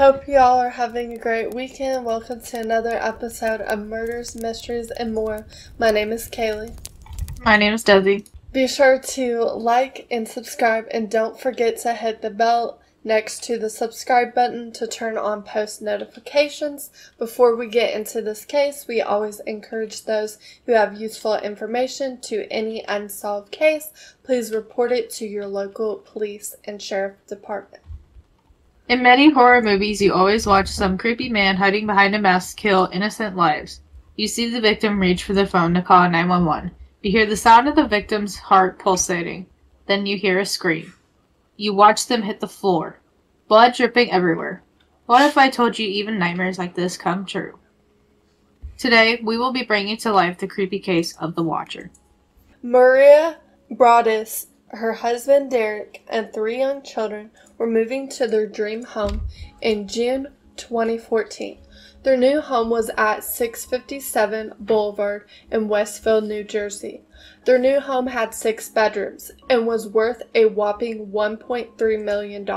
Hope y'all are having a great weekend. Welcome to another episode of Murders, Mysteries, and More. My name is Kaylee. My name is Desi. Be sure to like and subscribe, and don't forget to hit the bell next to the subscribe button to turn on post notifications. Before we get into this case, we always encourage those who have useful information to any unsolved case, please report it to your local police and sheriff department. In many horror movies, you always watch some creepy man hiding behind a mask kill innocent lives. You see the victim reach for the phone to call 911. You hear the sound of the victim's heart pulsating. Then you hear a scream. You watch them hit the floor, blood dripping everywhere. What if I told you even nightmares like this come true? Today, we will be bringing to life the creepy case of the Watcher. Maria Broaddus, her husband Derek, and three young children were moving to their dream home in June 2014. Their new home was at 657 Boulevard in Westfield, New Jersey. Their new home had six bedrooms and was worth a whopping $1.3 million.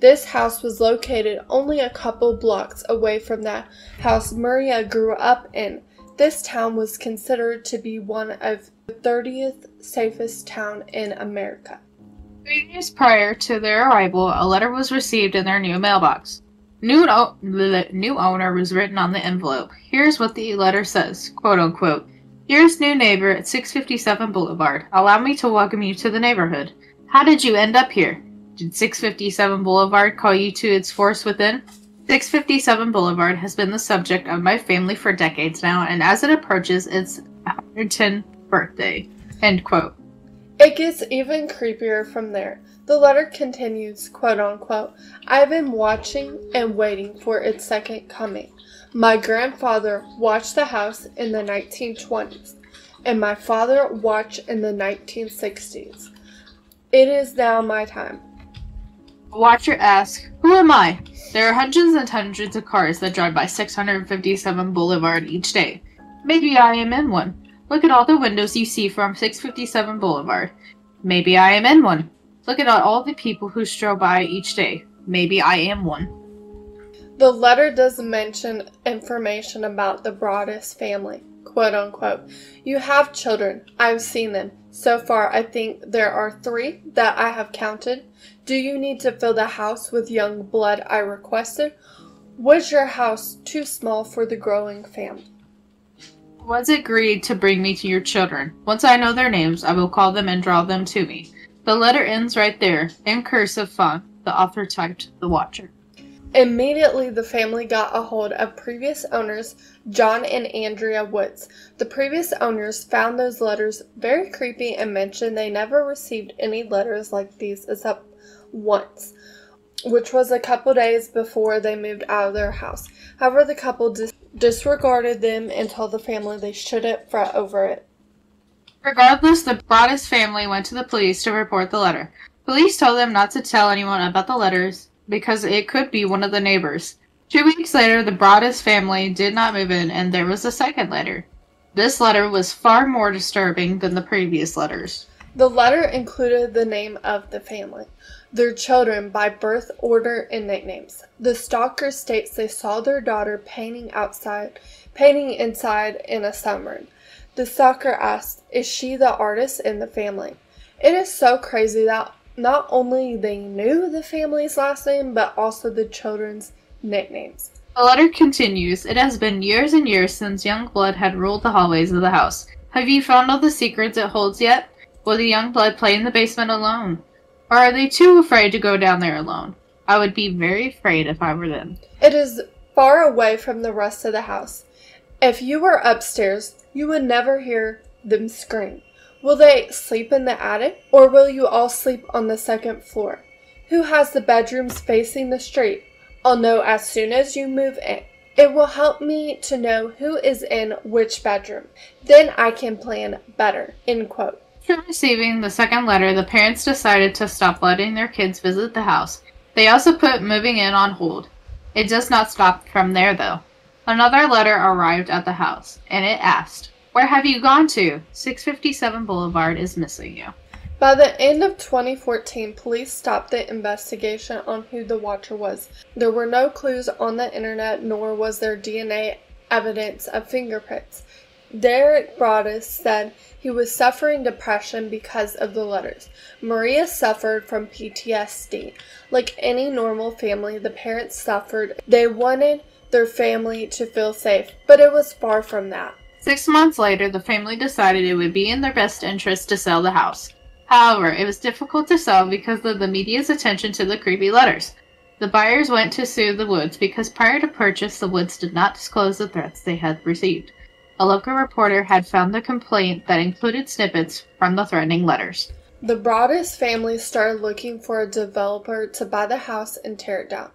This house was located only a couple blocks away from the house Maria grew up in. This town was considered to be one of the 30th safest town in America. Three years prior to their arrival, a letter was received in their new mailbox. New, o- new owner was written on the envelope. Here's what the letter says, quote unquote. Dearest new neighbor at 657 Boulevard, allow me to welcome you to the neighborhood. How did you end up here? Did 657 Boulevard call you to its force within? 657 Boulevard has been the subject of my family for decades now, and as it approaches its 110th birthday. End quote. It gets even creepier from there. The letter continues, quote unquote, I've been watching and waiting for its second coming. My grandfather watched the house in the 1920s, and my father watched in the 1960s. It is now my time. Watcher asks, Who am I? There are hundreds and hundreds of cars that drive by 657 Boulevard each day. Maybe I am in one. Look at all the windows you see from 657 Boulevard. Maybe I am in one. Look at all the people who stroll by each day. Maybe I am one. The letter does mention information about the Broaddus family, quote unquote. You have children. I've seen them. So far, I think there are three that I have counted. Do you need to fill the house with young blood I requested? Was your house too small for the growing family? Was agreed to bring me to your children. Once I know their names, I will call them and draw them to me. The letter ends right there, in cursive font. The author typed the watcher. Immediately, the family got a hold of previous owners, John and Andrea Woods. The previous owners found those letters very creepy and mentioned they never received any letters like these except once, which was a couple days before they moved out of their house. However, the couple dis- disregarded them and told the family they shouldn't fret over it. Regardless, the Broaddus family went to the police to report the letter. Police told them not to tell anyone about the letters because it could be one of the neighbors. Two weeks later, the Broaddus family did not move in, and there was a second letter. This letter was far more disturbing than the previous letters. The letter included the name of the family, their children by birth order and nicknames. The stalker states they saw their daughter painting outside, painting inside in a sunroom. The stalker asked, "Is she the artist in the family?" It is so crazy that not only they knew the family's last name, but also the children's nicknames. The letter continues It has been years and years since young blood had ruled the hallways of the house. Have you found all the secrets it holds yet? Will the young blood play in the basement alone? Or are they too afraid to go down there alone? I would be very afraid if I were them. It is far away from the rest of the house. If you were upstairs, you would never hear them scream. Will they sleep in the attic, or will you all sleep on the second floor? Who has the bedrooms facing the street? I'll know as soon as you move in. It will help me to know who is in which bedroom. Then I can plan better. End quote. After receiving the second letter, the parents decided to stop letting their kids visit the house. They also put moving in on hold. It does not stop from there, though. Another letter arrived at the house, and it asked, Where have you gone to? 657 Boulevard is missing you. By the end of 2014, police stopped the investigation on who the watcher was. There were no clues on the internet, nor was there DNA evidence of fingerprints. Derek Broaddus said he was suffering depression because of the letters. Maria suffered from PTSD. Like any normal family, the parents suffered. They wanted their family to feel safe, but it was far from that. Six months later, the family decided it would be in their best interest to sell the house. However, it was difficult to sell because of the media's attention to the creepy letters. The buyers went to sue the Woods because prior to purchase, the Woods did not disclose the threats they had received. A local reporter had found the complaint that included snippets from the threatening letters. The Broaddus family started looking for a developer to buy the house and tear it down.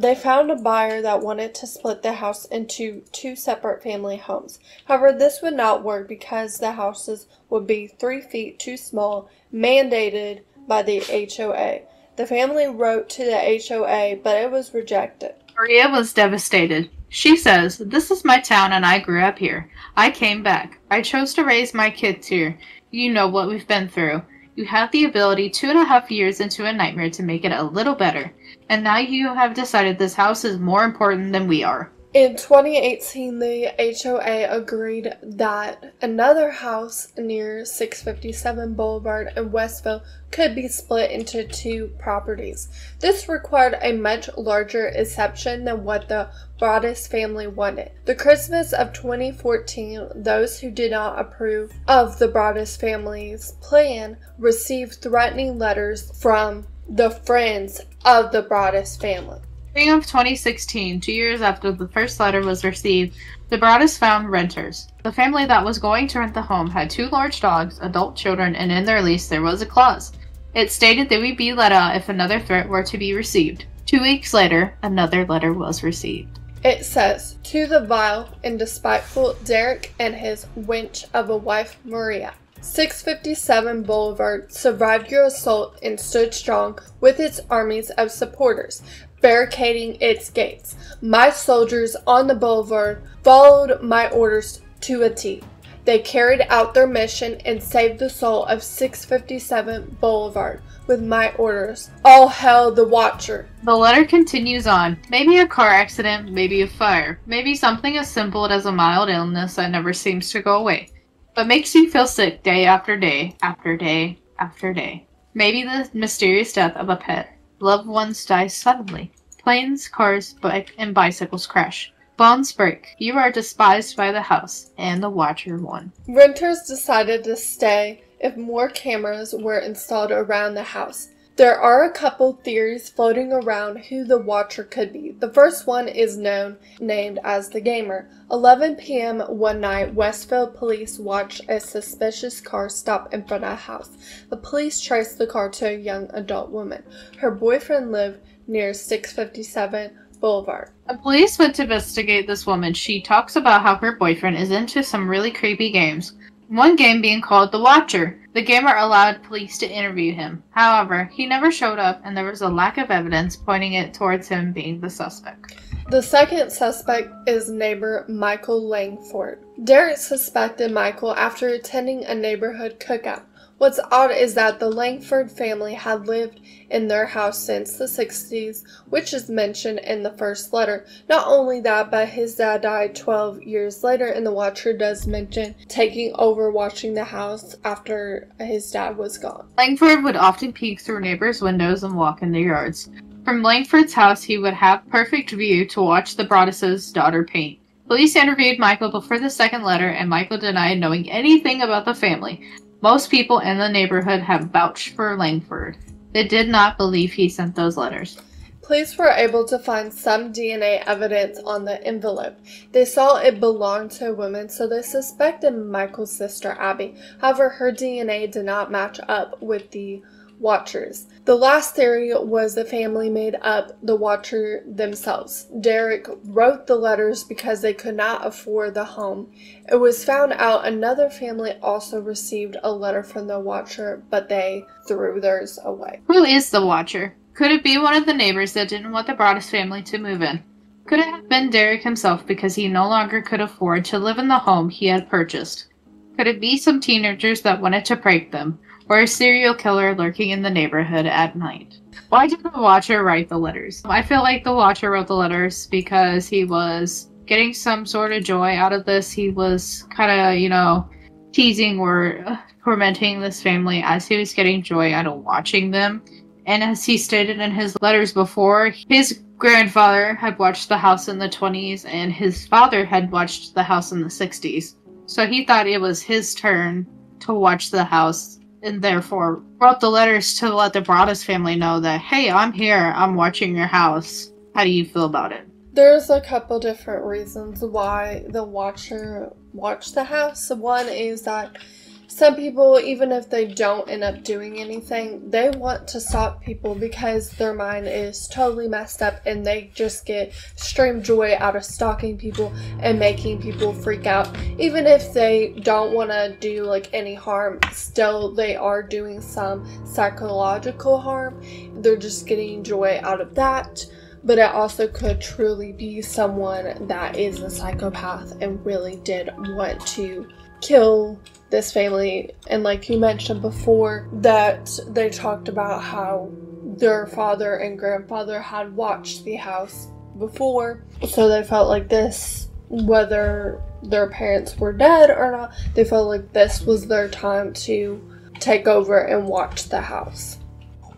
They found a buyer that wanted to split the house into two separate family homes. However, this would not work because the houses would be three feet too small, mandated by the HOA. The family wrote to the HOA, but it was rejected. Maria was devastated. She says, This is my town and I grew up here. I came back. I chose to raise my kids here. You know what we've been through. You have the ability two and a half years into a nightmare to make it a little better, and now you have decided this house is more important than we are. In 2018, the HOA agreed that another house near 657 Boulevard in Westfield could be split into two properties. This required a much larger exception than what the Broaddus family wanted. The Christmas of 2014, those who did not approve of the Broaddus family's plan received threatening letters from the friends of the Broaddus family. Spring of 2016, two years after the first letter was received, the Broaddus found renters. The family that was going to rent the home had two large dogs, adult children, and in their lease there was a clause. It stated they would be let out if another threat were to be received. Two weeks later, another letter was received. It says, To the vile and despiteful Derek and his wench of a wife, Maria. 657 Boulevard survived your assault and stood strong with its armies of supporters barricading its gates. My soldiers on the boulevard followed my orders to a T. They carried out their mission and saved the soul of 657 Boulevard with my orders. All hell the Watcher. The letter continues on. Maybe a car accident, maybe a fire, maybe something as simple as a mild illness that never seems to go away, but makes you feel sick day after day after day after day. Maybe the mysterious death of a pet Loved ones die suddenly. Planes, cars, bike, and bicycles crash. Bonds break. You are despised by the house, and the Watcher won. Renters decided to stay if more cameras were installed around the house. There are a couple theories floating around who the Watcher could be. The first one is known, named as the Gamer. 11 p.m. one night, Westfield police watched a suspicious car stop in front of a house. The police traced the car to a young adult woman. Her boyfriend lived near 657 Boulevard. The police went to investigate this woman. She talks about how her boyfriend is into some really creepy games. One game being called The Watcher. The gamer allowed police to interview him. However, he never showed up and there was a lack of evidence pointing it towards him being the suspect. The second suspect is neighbor Michael Langford. Derek suspected Michael after attending a neighborhood cookout. What's odd is that the Langford family had lived in their house since the 60s, which is mentioned in the first letter. Not only that, but his dad died 12 years later, and the Watcher does mention taking over watching the house after his dad was gone. Langford would often peek through neighbors' windows and walk in their yards. From Langford's house, he would have perfect view to watch the Broaddus's daughter paint. Police interviewed Michael before the second letter, and Michael denied knowing anything about the family. Most people in the neighborhood have vouched for Langford. They did not believe he sent those letters. Police were able to find some DNA evidence on the envelope. They saw it belonged to a woman, so they suspected Michael's sister Abby. However, her DNA did not match up with the Watchers. The last theory was the family made up the Watcher themselves. Derek wrote the letters because they could not afford the home. It was found out another family also received a letter from the Watcher, but they threw theirs away. Who is the Watcher? Could it be one of the neighbors that didn't want the Broaddus family to move in? Could it have been Derek himself because he no longer could afford to live in the home he had purchased? Could it be some teenagers that wanted to prank them? Or a serial killer lurking in the neighborhood at night. Why did the Watcher write the letters? I feel like the Watcher wrote the letters because he was getting some sort of joy out of this. He was kind of, you know, teasing or uh, tormenting this family as he was getting joy out of watching them. And as he stated in his letters before, his grandfather had watched the house in the 20s and his father had watched the house in the 60s. So he thought it was his turn to watch the house and therefore wrote the letters to let the Broaddus family know that, hey, I'm here, I'm watching your house. How do you feel about it? There's a couple different reasons why the watcher watched the house. One is that some people, even if they don't end up doing anything, they want to stop people because their mind is totally messed up and they just get extreme joy out of stalking people and making people freak out. Even if they don't want to do like any harm, still they are doing some psychological harm. They're just getting joy out of that but it also could truly be someone that is a psychopath and really did want to kill this family. And like you mentioned before, that they talked about how their father and grandfather had watched the house before, so they felt like this, whether their parents were dead or not, they felt like this was their time to take over and watch the house.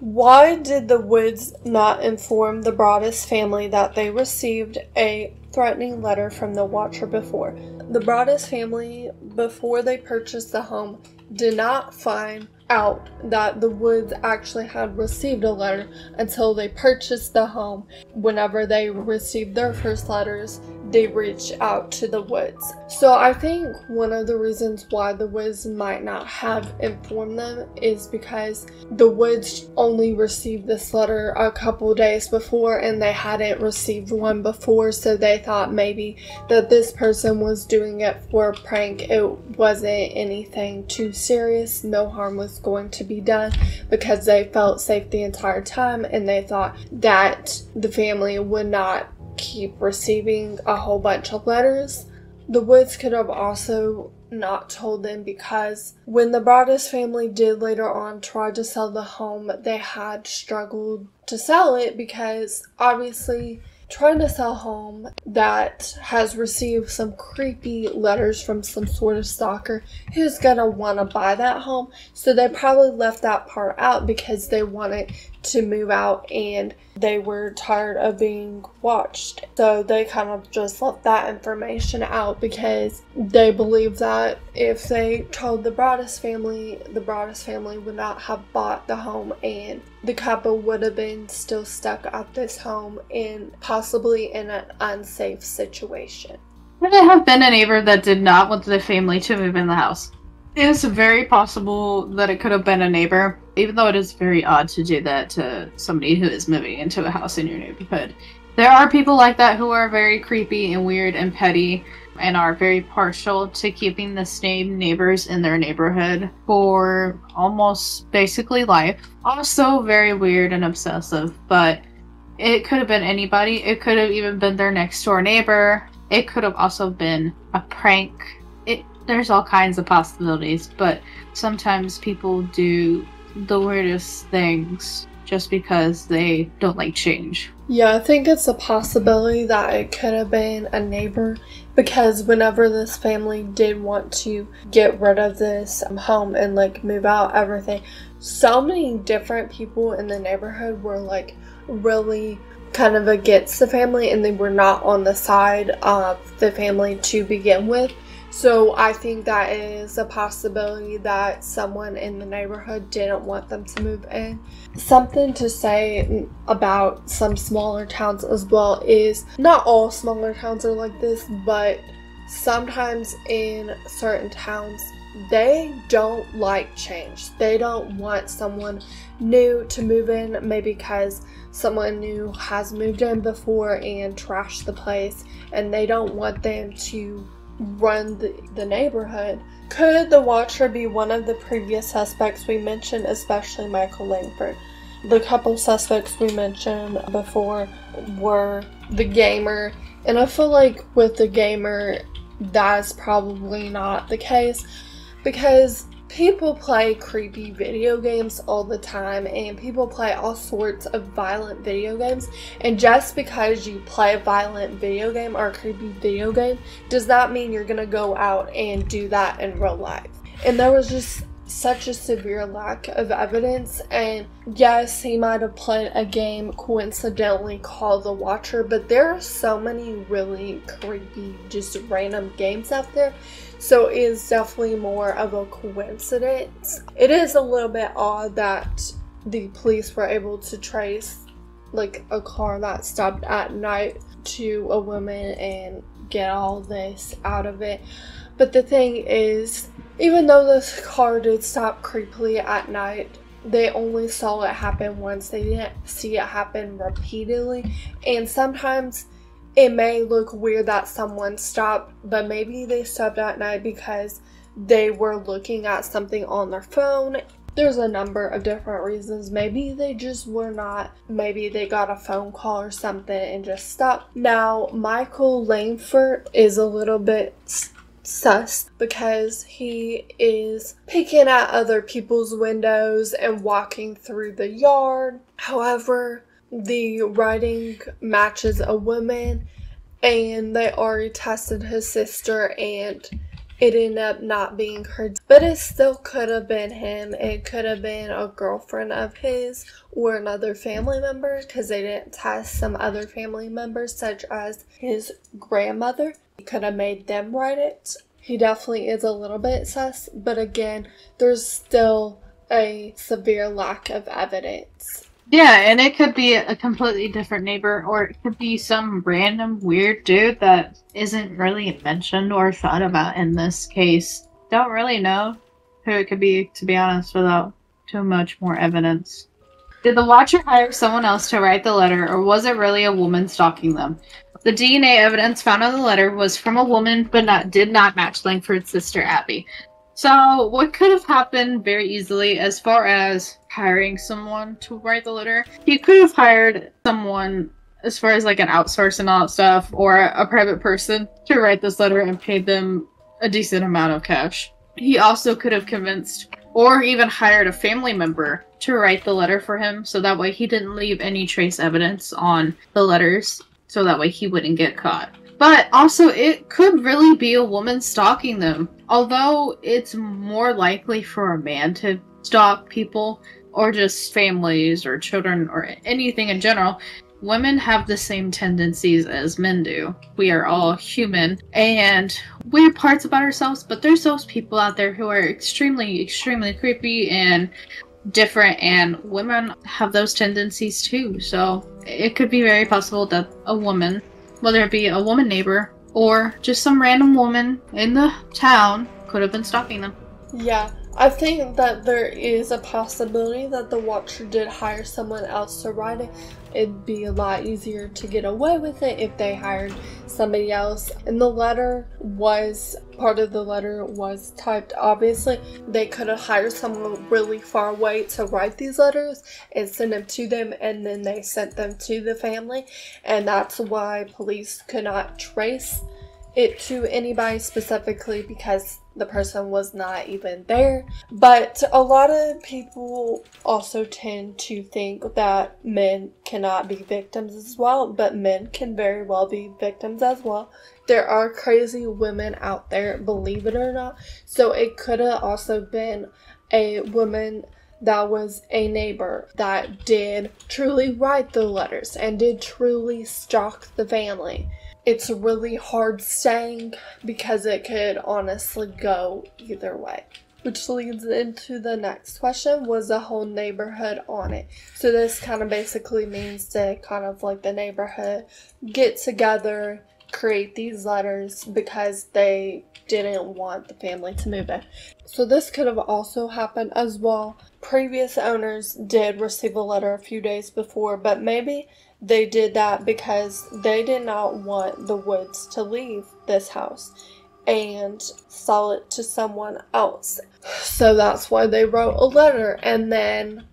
Why did the Woods not inform the Broaddus family that they received a threatening letter from the Watcher before? The Broaddus family, before they purchased the home, did not find out that the Woods actually had received a letter until they purchased the home. Whenever they received their first letters, they reached out to the Woods. So I think one of the reasons why the Woods might not have informed them is because the Woods only received this letter a couple days before and they hadn't received one before, so they thought maybe that this person was doing it for a prank. It wasn't anything too serious, no harm was going to be done because they felt safe the entire time and they thought that the family would not keep receiving a whole bunch of letters. The Woods could have also not told them because when the Broaddus family did later on try to sell the home, they had struggled to sell it because obviously trying to sell home that has received some creepy letters from some sort of stalker who's gonna want to buy that home. So they probably left that part out because they wanted to move out and they were tired of being watched. So they kind of just left that information out because they believe that if they told the Broaddus family, the Broaddus family would not have bought the home and the couple would have been still stuck at this home and possibly in an unsafe situation. Could it have been a neighbor that did not want the family to move in the house? It's very possible that it could have been a neighbor, even though it is very odd to do that to somebody who is moving into a house in your neighborhood. There are people like that who are very creepy and weird and petty and are very partial to keeping the same neighbors in their neighborhood for almost basically life. Also, very weird and obsessive, but it could have been anybody. It could have even been their next door neighbor. It could have also been a prank. It there's all kinds of possibilities, but sometimes people do the weirdest things just because they don't like change. Yeah, I think it's a possibility that it could have been a neighbor because whenever this family did want to get rid of this home and like move out everything, so many different people in the neighborhood were like really kind of against the family and they were not on the side of the family to begin with. So I think that is a possibility that someone in the neighborhood didn't want them to move in. Something to say about some smaller towns as well is not all smaller towns are like this, but sometimes in certain towns they don't like change. They don't want someone new to move in, maybe because someone new has moved in before and trashed the place, and they don't want them to run the, the neighborhood. Could the Watcher be one of the previous suspects we mentioned, especially Michael Langford? The couple suspects we mentioned before were the gamer, and I feel like with the gamer, that's probably not the case because people play creepy video games all the time and people play all sorts of violent video games. And just because you play a violent video game or a creepy video game does not mean you're gonna go out and do that in real life. And there was just such a severe lack of evidence. And yes he might have played a game coincidentally called the watcher but there are so many really creepy just random games out there so it is definitely more of a coincidence it is a little bit odd that the police were able to trace like a car that stopped at night to a woman and get all this out of it but the thing is even though this car did stop creepily at night, they only saw it happen once. They didn't see it happen repeatedly. And sometimes it may look weird that someone stopped, but maybe they stopped at night because they were looking at something on their phone. There's a number of different reasons. Maybe they just were not, maybe they got a phone call or something and just stopped. Now, Michael Langford is a little bit sus because he is peeking at other people's windows and walking through the yard. However, the writing matches a woman and they already tested his sister and it ended up not being her. But it still could have been him. It could have been a girlfriend of his or another family member because they didn't test some other family members such as his grandmother. He could have made them write it. He definitely is a little bit sus, but again, there's still a severe lack of evidence. Yeah, and it could be a completely different neighbor, or it could be some random weird dude that isn't really mentioned or thought about in this case. Don't really know who it could be, to be honest, without too much more evidence. Did the watcher hire someone else to write the letter, or was it really a woman stalking them? The DNA evidence found on the letter was from a woman, but not did not match Langford's sister Abby. So, what could have happened very easily as far as hiring someone to write the letter? He could have hired someone as far as like an outsource and all that stuff, or a private person to write this letter and paid them a decent amount of cash. He also could have convinced or even hired a family member to write the letter for him so that way he didn't leave any trace evidence on the letters so that way he wouldn't get caught. But also, it could really be a woman stalking them. Although it's more likely for a man to stalk people, or just families, or children, or anything in general, women have the same tendencies as men do. We are all human and weird parts about ourselves, but there's those people out there who are extremely, extremely creepy and different and women have those tendencies too. So it could be very possible that a woman, whether it be a woman neighbor or just some random woman in the town, could have been stalking them. Yeah, I think that there is a possibility that the Watcher did hire someone else to write it. It'd be a lot easier to get away with it if they hired somebody else. And the letter was part of the letter was typed. Obviously, they could have hired someone really far away to write these letters and send them to them, and then they sent them to the family. And that's why police could not trace it to anybody specifically because the person was not even there. But a lot of people also tend to think that men cannot be victims as well, but men can very well be victims as well. There are crazy women out there, believe it or not. So it could have also been a woman that was a neighbor that did truly write the letters and did truly stalk the family it's really hard saying because it could honestly go either way. Which leads into the next question was the whole neighborhood on it. So this kind of basically means to kind of like the neighborhood get together, create these letters because they didn't want the family to move in. So this could have also happened as well. Previous owners did receive a letter a few days before, but maybe they did that because they did not want the Woods to leave this house and sell it to someone else. So that's why they wrote a letter. And then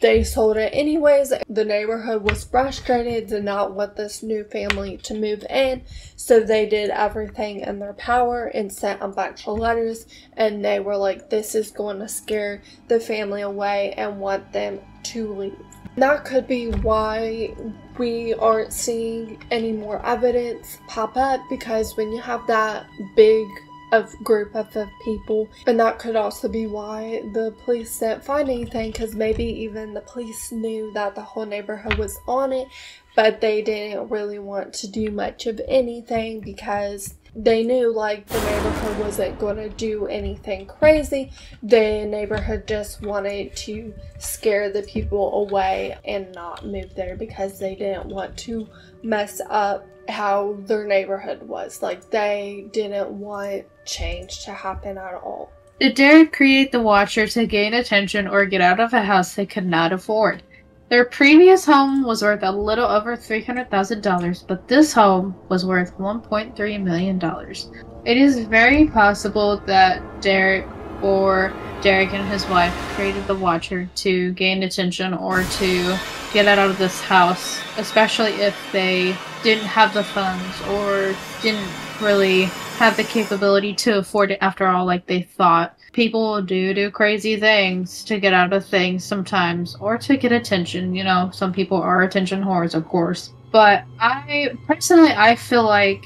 they sold it anyways. The neighborhood was frustrated, did not want this new family to move in, so they did everything in their power and sent a bunch of letters. And they were like, This is going to scare the family away and want them to leave. That could be why we aren't seeing any more evidence pop up because when you have that big of group of, of people and that could also be why the police didn't find anything because maybe even the police knew that the whole neighborhood was on it but they didn't really want to do much of anything because they knew like the neighborhood wasn't going to do anything crazy. The neighborhood just wanted to scare the people away and not move there because they didn't want to mess up how their neighborhood was. Like they didn't want change to happen at all. It did Derek create the Watcher to gain attention or get out of a house they could not afford? Their previous home was worth a little over $300,000, but this home was worth $1.3 million. It is very possible that Derek or Derek and his wife created the Watcher to gain attention or to get out of this house, especially if they didn't have the funds or didn't really have the capability to afford it after all, like they thought people do do crazy things to get out of things sometimes or to get attention you know some people are attention whores of course. But i personally i feel like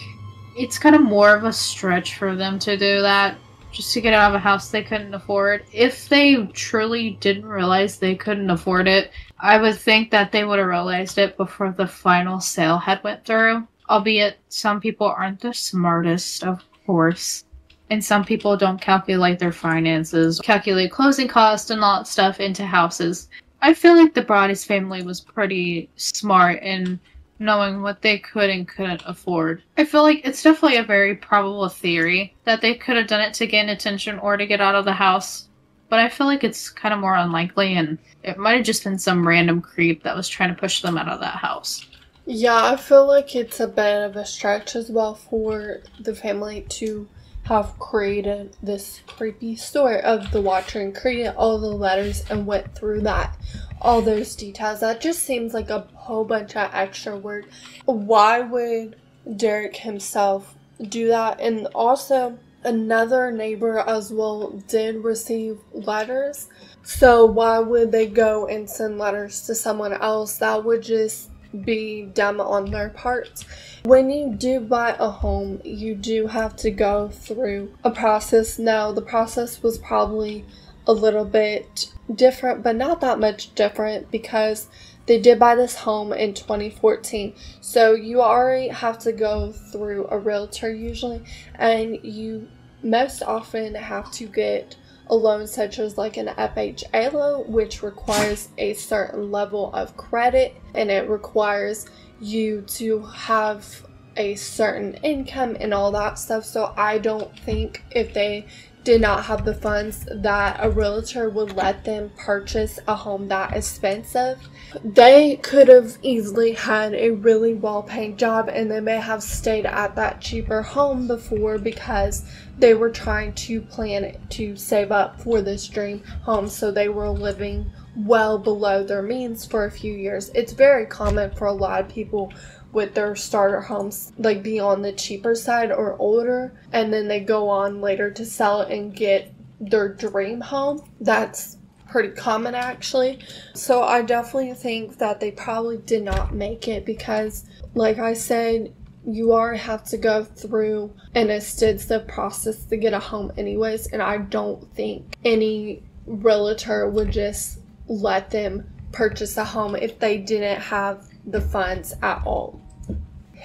it's kind of more of a stretch for them to do that just to get out of a house they couldn't afford. If they truly didn't realize they couldn't afford it i would think that they would have realized it before the final sale had went through albeit some people aren't the smartest of course and some people don't calculate their finances, calculate closing costs and all that stuff into houses. I feel like the Broaddus family was pretty smart in knowing what they could and couldn't afford. I feel like it's definitely a very probable theory that they could have done it to gain attention or to get out of the house. But I feel like it's kind of more unlikely, and it might have just been some random creep that was trying to push them out of that house. Yeah, I feel like it's a bit of a stretch as well for the family to have created this creepy story of the Watcher and created all the letters and went through that, all those details. That just seems like a whole bunch of extra work. Why would Derek himself do that? And also, another neighbor as well did receive letters. So, why would they go and send letters to someone else? That would just be dumb on their parts. When you do buy a home, you do have to go through a process. Now, the process was probably a little bit different, but not that much different because they did buy this home in 2014. So you already have to go through a realtor usually, and you most often have to get a loan such as like an FHA loan, which requires a certain level of credit and it requires you to have a certain income and all that stuff. So I don't think if they did not have the funds that a realtor would let them purchase a home that expensive. They could have easily had a really well paying job and they may have stayed at that cheaper home before because they were trying to plan to save up for this dream home. So they were living well below their means for a few years. It's very common for a lot of people with their starter homes like be on the cheaper side or older and then they go on later to sell and get their dream home. That's pretty common actually. So I definitely think that they probably did not make it because like I said you are have to go through an extensive process to get a home anyways and I don't think any realtor would just let them purchase a home if they didn't have the funds at all.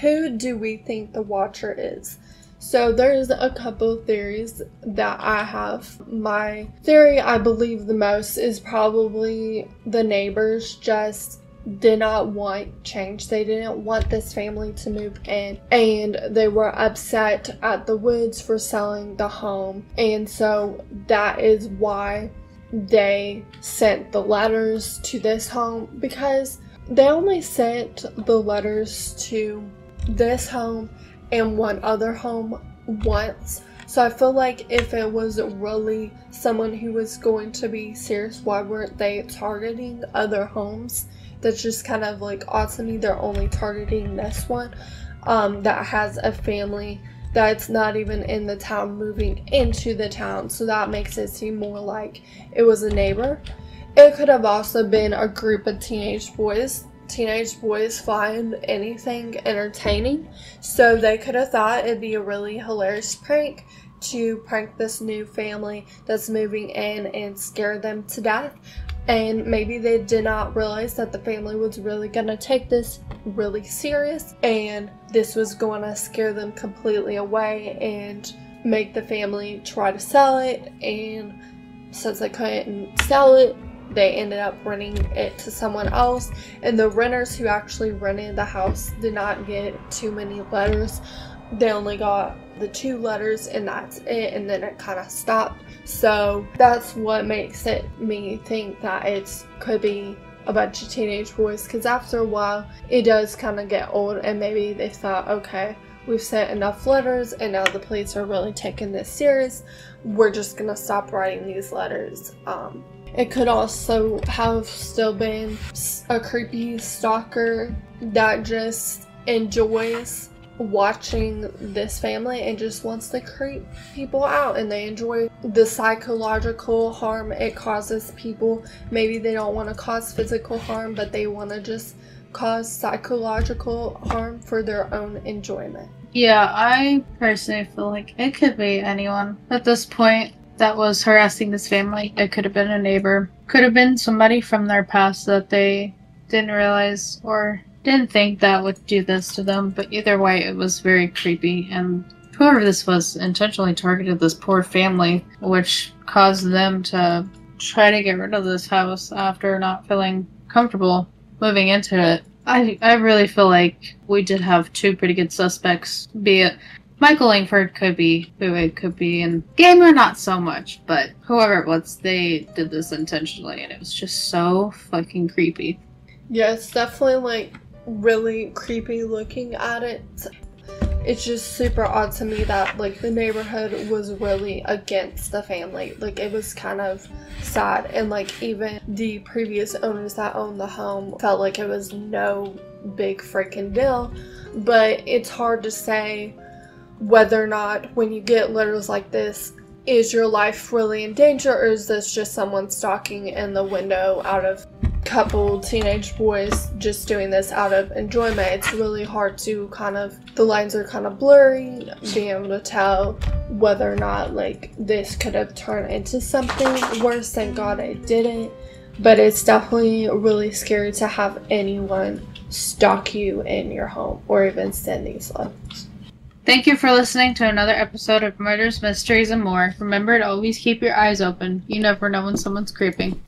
Who do we think the Watcher is? So there's a couple theories that I have. My theory I believe the most is probably the neighbors just did not want change. They didn't want this family to move in and they were upset at the Woods for selling the home. And so that is why they sent the letters to this home because they only sent the letters to this home and one other home once, So I feel like if it was really someone who was going to be serious, why weren't they targeting other homes? That's just kind of like odd to me. They're only targeting this one um, that has a family that's not even in the town moving into the town. So that makes it seem more like it was a neighbor. It could have also been a group of teenage boys. Teenage boys find anything entertaining, so they could have thought it'd be a really hilarious prank to prank this new family that's moving in and scare them to death. And maybe they did not realize that the family was really going to take this really serious and this was going to scare them completely away and make the family try to sell it. And since they couldn't sell it, they ended up renting it to someone else. And the renters who actually rented the house did not get too many letters. They only got the two letters and that's it and then it kind of stopped so that's what makes it me think that it could be a bunch of teenage boys because after a while it does kind of get old and maybe they thought okay we've sent enough letters and now the police are really taking this serious we're just gonna stop writing these letters um, it could also have still been a creepy stalker that just enjoys watching this family and just wants to creep people out and they enjoy the psychological harm it causes people. Maybe they don't want to cause physical harm, but they want to just cause psychological harm for their own enjoyment. Yeah, I personally feel like it could be anyone at this point that was harassing this family. It could have been a neighbor, could have been somebody from their past that they didn't realize or didn't think that would do this to them, but either way, it was very creepy, and whoever this was intentionally targeted this poor family, which caused them to try to get rid of this house after not feeling comfortable moving into it. I, I really feel like we did have two pretty good suspects, be it Michael Langford could be who it could be, and Gamer not so much, but whoever it was, they did this intentionally, and it was just so fucking creepy. Yeah, it's definitely like really creepy looking at it. It's just super odd to me that like the neighborhood was really against the family. Like it was kind of sad and like even the previous owners that owned the home felt like it was no big freaking deal. But it's hard to say whether or not when you get letters like this is your life really in danger or is this just someone stalking in the window out of couple teenage boys just doing this out of enjoyment. It's really hard to kind of, the lines are kind of blurry, being able to tell whether or not like this could have turned into something worse. Thank God it didn't. But it's definitely really scary to have anyone stalk you in your home or even send these letters. Thank you for listening to another episode of Murders, Mysteries, and More. Remember to always keep your eyes open. You never know when someone's creeping.